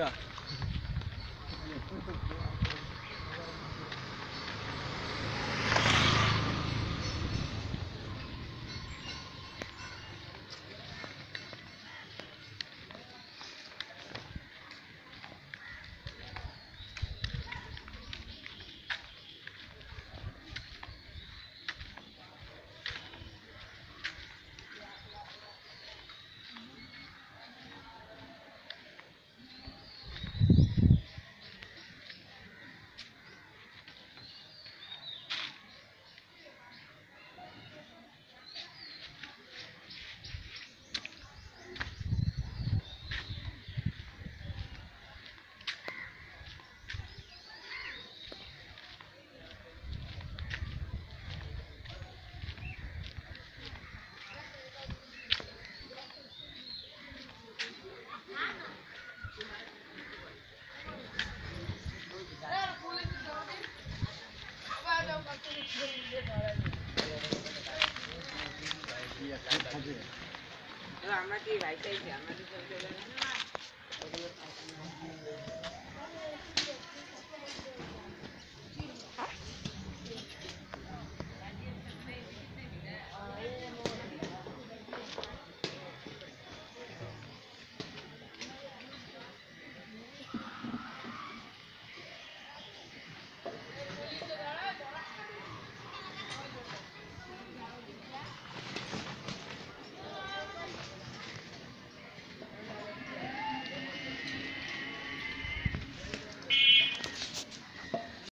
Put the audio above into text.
が。আমাকে ভাইটাই আমাকে চলতে পারে না